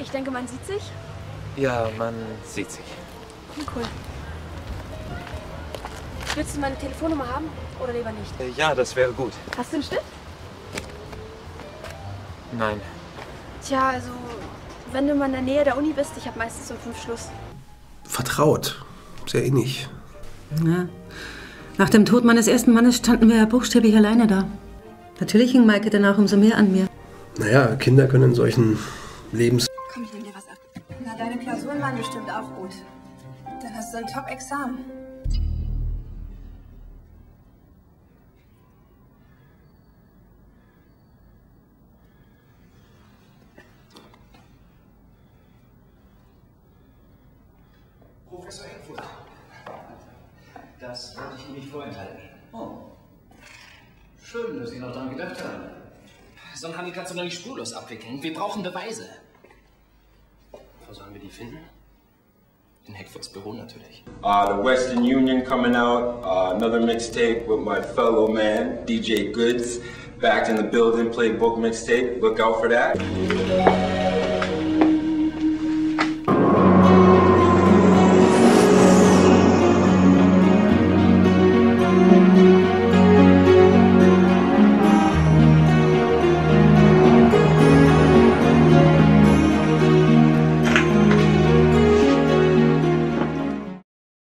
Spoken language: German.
Ich denke, man sieht sich. Ja, man sieht sich. Cool. Willst du meine Telefonnummer haben oder lieber nicht? Äh, Ja, das wäre gut. Hast du einen Stift? Nein. Tja, also, wenn du mal in der Nähe der Uni bist, ich habe meistens um fünf Schluss. Vertraut. Sehr innig. Ja. Nach dem Tod meines ersten Mannes standen wir ja buchstäblich alleine da. Natürlich hing Maike danach umso mehr an mir. Naja, Kinder können in solchen Lebens... Komm, ich nehme dir was ab. Na, deine Klausuren waren bestimmt auch gut. Dann hast du ein Top-Examen. Professor Eckfurt. Das wollte ich Ihnen nicht vorenthalten. Oh. Schön, dass Sie noch dran gedacht haben. So ein Handel kannst du doch nicht spurlos abwickeln. Wir brauchen Beweise. Wo sollen wir die finden? In Büro natürlich. Uh, the Western Union coming out. Uh, another mixtape with my fellow man, DJ Goods. Back in the building, playbook mixtape. Look out for that.